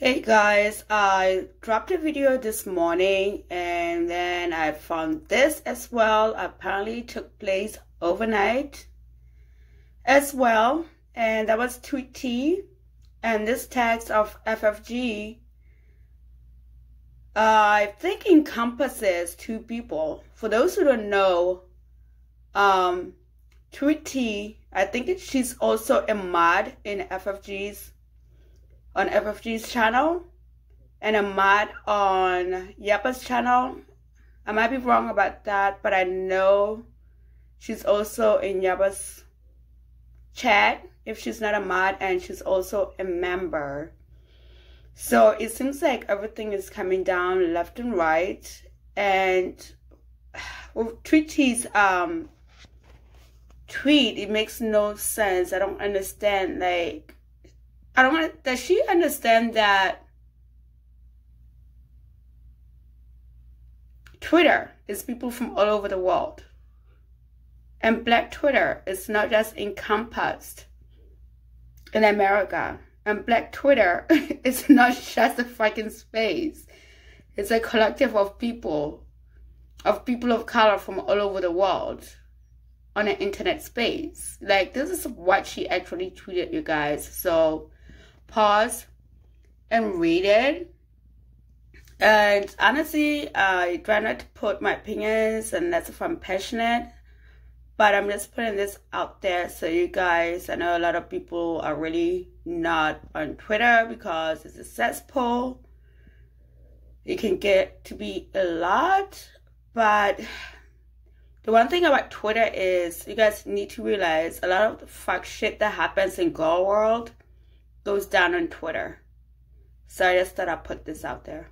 Hey guys, I dropped a video this morning and then I found this as well. Apparently took place overnight as well. And that was Tweetea. And this text of FFG, I think encompasses two people. For those who don't know, um, I think she's also a mod in FFG's on FFG's channel and a mod on Yappa's channel. I might be wrong about that, but I know she's also in Yappa's chat if she's not a mod and she's also a member. So it seems like everything is coming down left and right. And with Tweetea's um, tweet, it makes no sense. I don't understand. Like, I don't want does she understand that Twitter is people from all over the world. And black Twitter is not just encompassed in America. And black Twitter is not just a fucking space. It's a collective of people, of people of color from all over the world on an internet space. Like, this is what she actually tweeted, you guys. So, pause and read it. And honestly, I try not to put my opinions unless if I'm passionate. But I'm just putting this out there so you guys, I know a lot of people are really not on Twitter because it's a cesspool. It can get to be a lot. But the one thing about Twitter is you guys need to realize a lot of the fuck shit that happens in girl world goes down on Twitter. So I just thought I'd put this out there.